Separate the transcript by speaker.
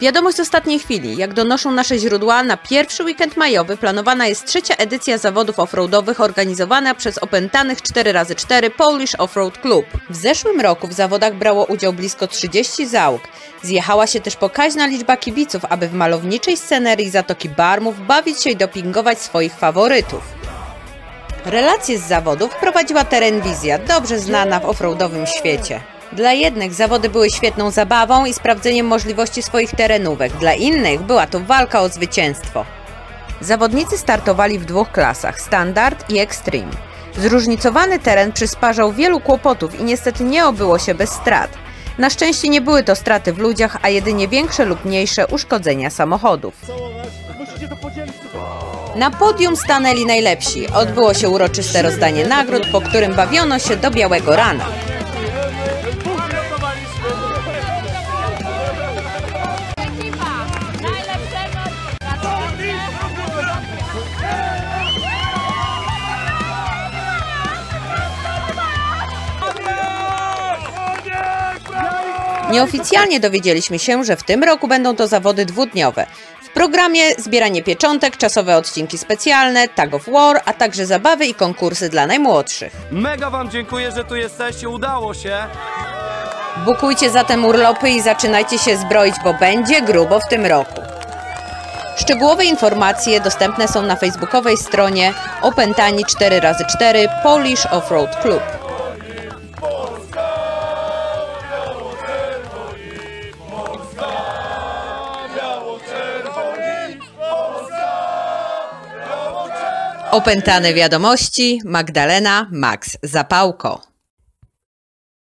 Speaker 1: Wiadomość z ostatniej chwili. Jak donoszą nasze źródła, na pierwszy weekend majowy planowana jest trzecia edycja zawodów offroadowych organizowana przez opętanych 4x4 Polish Offroad Club. W zeszłym roku w zawodach brało udział blisko 30 załóg. Zjechała się też pokaźna liczba kibiców, aby w malowniczej scenerii Zatoki Barmów bawić się i dopingować swoich faworytów. Relacje z zawodów prowadziła Terenwizja, dobrze znana w offroadowym świecie. Dla jednych zawody były świetną zabawą i sprawdzeniem możliwości swoich terenówek, dla innych była to walka o zwycięstwo. Zawodnicy startowali w dwóch klasach standard i extreme. Zróżnicowany teren przysparzał wielu kłopotów i niestety nie obyło się bez strat. Na szczęście nie były to straty w ludziach, a jedynie większe lub mniejsze uszkodzenia samochodów. Na podium stanęli najlepsi. Odbyło się uroczyste rozdanie nagród, po którym bawiono się do białego rana. Nieoficjalnie dowiedzieliśmy się, że w tym roku będą to zawody dwudniowe. W programie zbieranie pieczątek, czasowe odcinki specjalne, Tag of War, a także zabawy i konkursy dla najmłodszych.
Speaker 2: Mega wam dziękuję, że tu jesteście, udało się.
Speaker 1: Bukujcie zatem urlopy i zaczynajcie się zbroić, bo będzie grubo w tym roku. Szczegółowe informacje dostępne są na facebookowej stronie Opętani 4x4 Polish Offroad Club. Opętane wiadomości Magdalena Max Zapałko.